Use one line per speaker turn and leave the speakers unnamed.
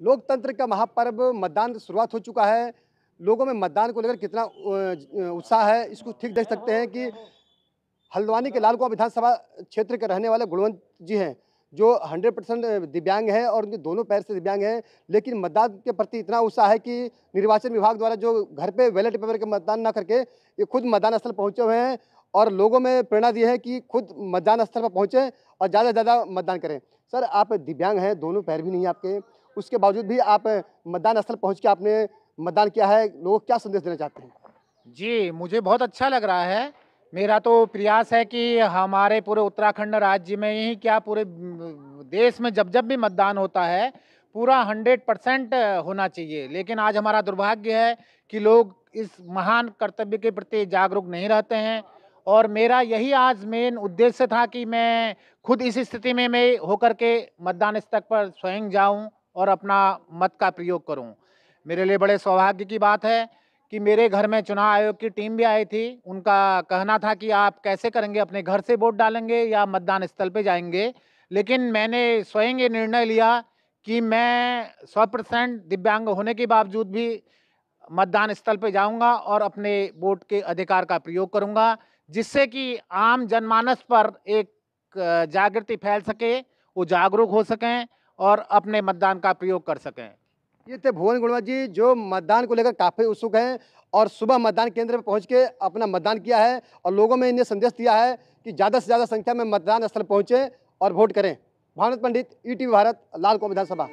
लोकतंत्र का महापर्व मतदान शुरुआत हो चुका है। लोगों में मतदान को लेकर कितना उत्साह है, इसको ठीक देख सकते हैं कि हल्द्वानी के लालकुआ विधानसभा क्षेत्र के रहने वाले गुणवंत जी हैं, जो 100 परसेंट दिव्यांग हैं और उनके दोनों पैर से दिव्यांग हैं, लेकिन मतदान के प्रति इतना उत्साह है कि निर्वाचन विभाग द्वारा जो घर पे बैलेट पेपर के मतदान ना करके ये खुद मतदान स्थल पहुँचे हुए हैं और लोगों में प्रेरणा दी है कि खुद मतदान स्थल पर पहुँचें और ज़्यादा से ज़्यादा मतदान करें। सर, आप दिव्यांग हैं, दोनों पैर भी नहीं आपके। उसके बावजूद भी आप मतदान स्थल पहुँच के आपने मतदान किया है, लोग क्या संदेश देना चाहते हैं?
जी, मुझे बहुत अच्छा लग रहा है। मेरा तो प्रयास है कि हमारे पूरे उत्तराखंड राज्य में ही क्या पूरे देश में जब जब भी मतदान होता है, पूरा हंड्रेड परसेंट होना चाहिए। लेकिन आज हमारा दुर्भाग्य है कि लोग इस महान कर्तव्य के प्रति जागरूक नहीं रहते हैं। और मेरा यही आज मेन उद्देश्य था कि मैं खुद इस स्थिति में, मैं होकर के मतदान स्थल पर स्वयं जाऊँ। और अपना मत का प्रयोग करूँ। मेरे लिए बड़े सौभाग्य की बात है कि मेरे घर में चुनाव आयोग की टीम भी आई थी। उनका कहना था कि आप कैसे करेंगे, अपने घर से वोट डालेंगे या मतदान स्थल पे जाएँगे। लेकिन मैंने स्वयं ये निर्णय लिया कि मैं सौ परसेंट दिव्यांग होने के बावजूद भी मतदान स्थल पे जाऊँगा और अपने वोट के अधिकार का प्रयोग करूँगा, जिससे कि आम जनमानस पर एक जागृति फैल सके, वो जागरूक हो सकें और अपने मतदान का प्रयोग कर सकें।
ये थे भुवन गुणवा जी, जो मतदान को लेकर काफ़ी उत्सुक हैं और सुबह मतदान केंद्र पर पहुँच के अपना मतदान किया है और लोगों में इन्हें संदेश दिया है कि ज़्यादा से ज़्यादा संख्या में मतदान स्थल पहुँचें और वोट करें। भारत पंडित, ईटीवी भारत, लाल को विधानसभा।